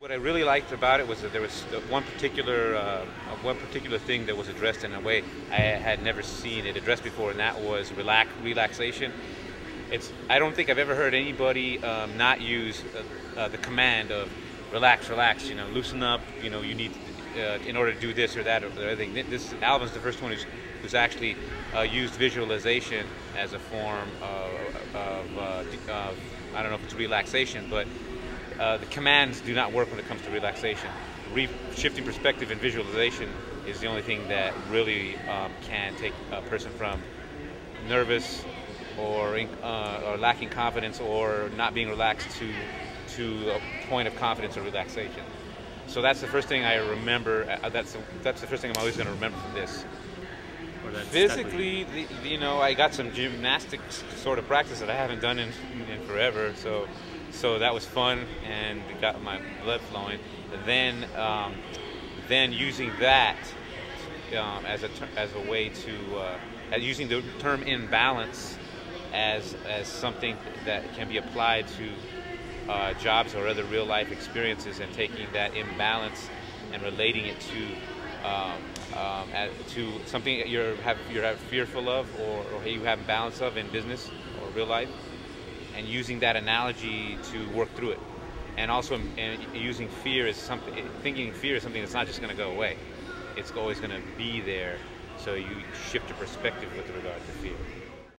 What I really liked about it was that there was one particular uh, one particular thing that was addressed in a way I had never seen it addressed before, and that was relax relaxation. It's I don't think I've ever heard anybody um, not use uh, uh, the command of relax, relax. You know, loosen up. You know, you need uh, in order to do this or that or the other thing. This Alvin's the first one who's who's actually uh, used visualization as a form of, uh, of I don't know if it's relaxation, but uh, the commands do not work when it comes to relaxation. Re shifting perspective and visualization is the only thing that really um, can take a person from nervous or, uh, or lacking confidence or not being relaxed to to a point of confidence or relaxation. So that's the first thing I remember. Uh, that's the, that's the first thing I'm always going to remember from this. Physically, the, you know, I got some gymnastics sort of practice that I haven't done in, in forever. So so that was fun and got my blood flowing. Then, um, then using that um, as a as a way to uh, using the term imbalance as as something that can be applied to uh, jobs or other real life experiences, and taking that imbalance and relating it to um, um, to something you're have you're fearful of or, or you have balance of in business or real life and using that analogy to work through it. And also um, and using fear is something, thinking fear is something that's not just going to go away. It's always going to be there. So you shift your perspective with regard to fear.